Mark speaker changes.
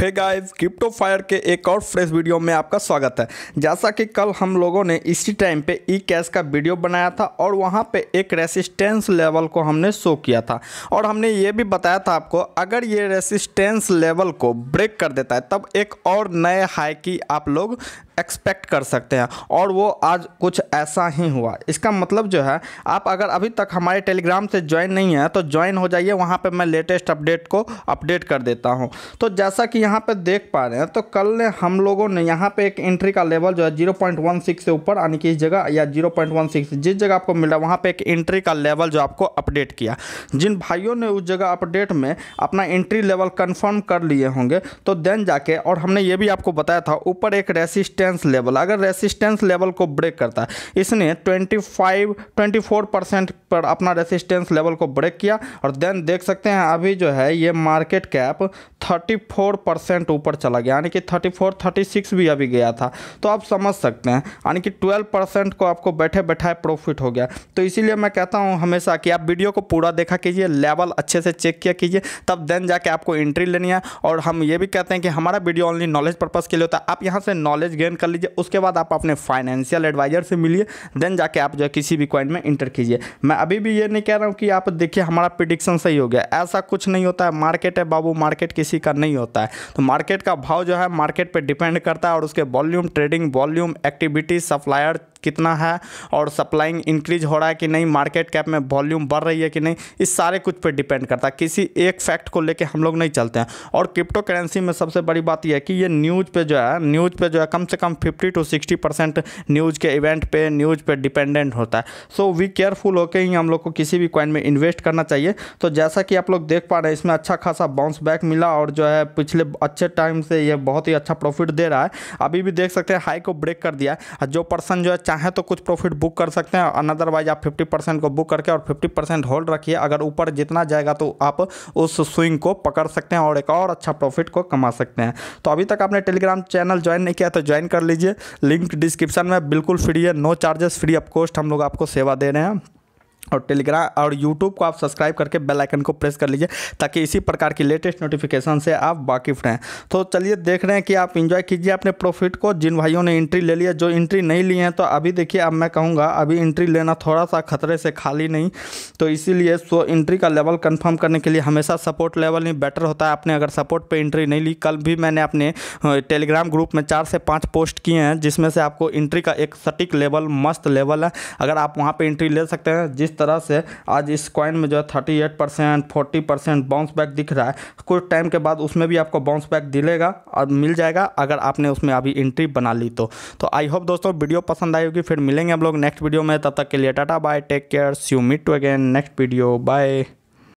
Speaker 1: Hey guys crypto fire के एक और फ्रेश वीडियो में आपका स्वागत है। जैसा कि कल हम लोगों ने इसी टाइम पे ई कैश का वीडियो बनाया था और वहाँ पे एक रेसिस्टेंस लेवल को हमने शो किया था। और हमने ये भी बताया था आपको, अगर ये रेसिस्टेंस लेवल को ब्रेक कर देता है, तब एक और नए हाई की आप लोग एक्सपेक्ट कर सकते हैं। और वो आज कुछ ऐसा ही हुआ। इसका मतलब जो है, आप अगर अभी तक हमारे टेलीग्राम से ज्वाइन नहीं है तो ज्वाइन हो जाइए। वहाँ पे मैं लेटेस्ट अपडेट को अपडेट कर देता हूँ। तो जैसा कि यहाँ पे देख पा रहे हैं तो कल ने हम लोगों ने यहाँ पे एक एंट्री का लेवल जो है ज़ीरो से ऊपर, यानी की इस जगह, या ज़ीरो जिस जगह आपको मिला वहाँ पर एक एंट्री का लेवल जो आपको अपडेट किया। जिन भाइयों ने उस जगह अपडेट में अपना एंट्री लेवल कन्फर्म कर लिए होंगे तो देन जाके, और हमने ये भी आपको बताया था, ऊपर एक रेसिस्टेंस रेसिस्टेंस लेवल अगर रेसिस्टेंस लेवल को ब्रेक करता है इसने 25 24 परसेंट पर अपना रेसिस्टेंस लेवल को ब्रेक किया, और देन देख सकते हैं अभी जो है ये मार्केट कैप 34 परसेंट ऊपर चला गया, यानी कि 34 36 भी अभी गया था। तो आप समझ सकते हैं, यानी कि 12 परसेंट को आपको बैठे बैठाए प्रॉफिट हो गया। तो इसीलिए मैं कहता हूँ हमेशा कि आप वीडियो को पूरा देखा कीजिए लेवल अच्छे से चेक किया कीजिए, तब देन जाके आपको एंट्री लेनी है। और हम ये भी कहते हैं कि हमारा वीडियो ओनली नॉलेज पर्पज़ के लिए होता है। आप यहाँ से नॉलेज गेन कर लीजिए। उसके बाद आप अपने फाइनेंशियल एडवाइजर से मिलिए देन जाके आप जो है किसी भी कॉइन में इंटर कीजिए। मैं अभी भी ये नहीं कह रहा हूँ कि आप देखिए, हमारा प्रिडिक्शन सही हो गया। ऐसा कुछ नहीं होता है। मार्केट है बाबू मार्केट किसी का नहीं होता है। तो मार्केट का भाव जो है मार्केट पर डिपेंड करता है और उसके volume trading volume activity supplier कितना है और सप्लाइंग इंक्रीज हो रहा है कि नहीं मार्केट कैप में वॉल्यूम बढ़ रही है कि नहीं, इस सारे कुछ पे डिपेंड करता है। किसी एक फैक्ट को लेके हम लोग नहीं चलते हैं। और क्रिप्टो करेंसी में सबसे बड़ी बात यह है कि ये न्यूज़ पे जो है न्यूज़ पे जो है कम से कम fifty two sixty percent news के इवेंट पे न्यूज़ पे डिपेंडेंट होता है। सो वी केयरफुल होकर ही हम लोग को किसी भी कॉइन में इन्वेस्ट करना चाहिए। तो जैसा कि आप लोग देख पा रहे हैं, इसमें अच्छा खासा बाउंस बैक मिला और जो है पिछले अच्छे टाइम से ये बहुत ही अच्छा प्रॉफिट दे रहा है। अभी भी देख सकते हैं हाई को ब्रेक कर दिया जो पर्सन जो है चाहें तो कुछ प्रॉफिट बुक कर सकते हैं। अनदरवाइज आप 50 परसेंट को बुक करके और 50 परसेंट होल्ड रखिए। अगर ऊपर जितना जाएगा तो आप उस स्विंग को पकड़ सकते हैं और एक और अच्छा प्रॉफिट को कमा सकते हैं। तो अभी तक आपने टेलीग्राम चैनल ज्वाइन नहीं किया तो ज्वाइन कर लीजिए। लिंक डिस्क्रिप्शन में बिल्कुल फ्री है। No charges free of cost हम लोग आपको सेवा दे रहे हैं। और टेलीग्राम और यूट्यूब को आप सब्सक्राइब करके बेल आइकन को प्रेस कर लीजिए, ताकि इसी प्रकार की लेटेस्ट नोटिफिकेशन से आप वाकिफ़ रहें। तो चलिए देख रहे हैं कि आप इंजॉय कीजिए अपने प्रॉफिट को। जिन भाइयों ने एंट्री ले लिया, जो एंट्री नहीं ली हैं तो अभी देखिए, अब मैं कहूँगा, अभी एंट्री लेना थोड़ा सा खतरे से खाली नहीं। तो इसीलिए सो एंट्री का लेवल कन्फर्म करने के लिए हमेशा सपोर्ट लेवल ही बेटर होता है। आपने अगर सपोर्ट पर एंट्री नहीं ली, कल भी मैंने अपने टेलीग्राम ग्रुप में चार से पाँच पोस्ट किए हैं, जिसमें से आपको एंट्री का एक सटीक लेवल मस्त लेवल है। अगर आप वहाँ पर एंट्री ले सकते हैं, जिस तरह से आज इस कॉइन में जो है thirty eight percent forty percent bounce back दिख रहा है, कुछ टाइम के बाद उसमें भी आपको बाउंस बैक दिलेगा और मिल जाएगा अगर आपने उसमें अभी एंट्री बना ली तो। तो आई होप दोस्तों वीडियो पसंद आई होगी, फिर मिलेंगे हम लोग नेक्स्ट वीडियो में, तब तक के लिए tata bye take care see you meet to again next video bye